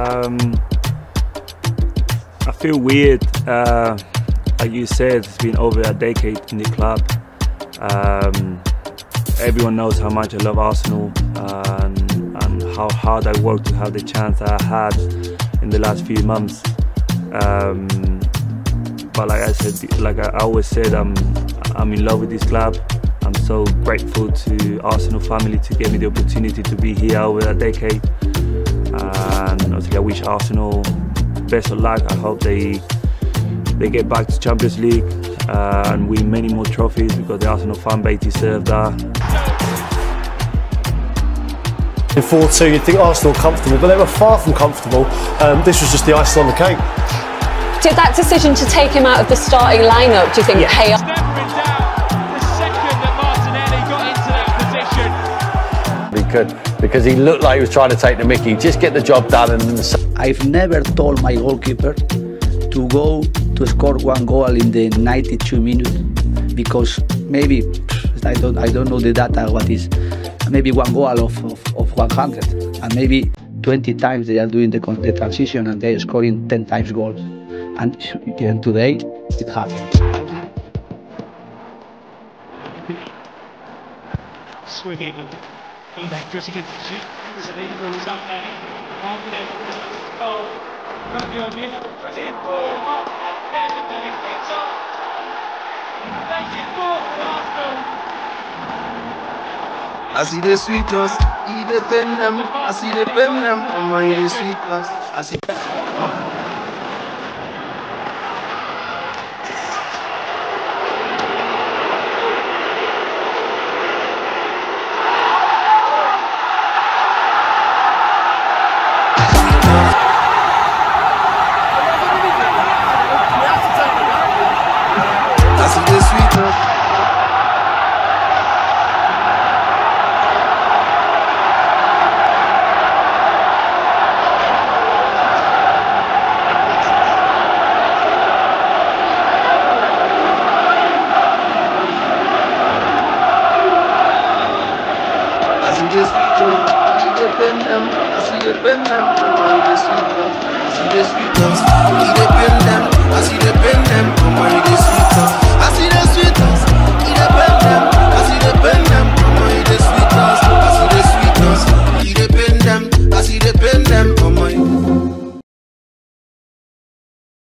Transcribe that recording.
Um, I feel weird. Uh, like you said, it's been over a decade in the club. Um, everyone knows how much I love Arsenal and, and, how hard I worked to have the chance that I had in the last few months. Um, but like I said, like I always said, I'm I'm in love with this club. I'm so grateful to Arsenal family to give me the opportunity to be here over a decade. And obviously, I wish Arsenal best of luck. I hope they they get back to Champions League uh, and win many more trophies because the Arsenal fan base deserve that. In 4-2 you'd think Arsenal comfortable, but they were far from comfortable. Um, this was just the icing on the cake. Did that decision to take him out of the starting lineup, do you think, yeah. pay off? Could, because he looked like he was trying to take the mickey. Just get the job done. And I've never told my goalkeeper to go to score one goal in the 92 minutes because maybe I don't I don't know the data what is maybe one goal of, of, of 100 and maybe 20 times they are doing the, the transition and they are scoring 10 times goals and, and today it happened. Swinging electricity. I see the sweet us, eat the pen them, I see the pen them, I the sweet I see. I see the pen them, I see the